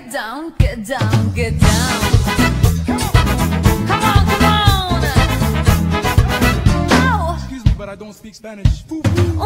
get down, get down, get down. Come on, come on. Oh, Excuse me, but I don't speak Spanish. Foo, foo.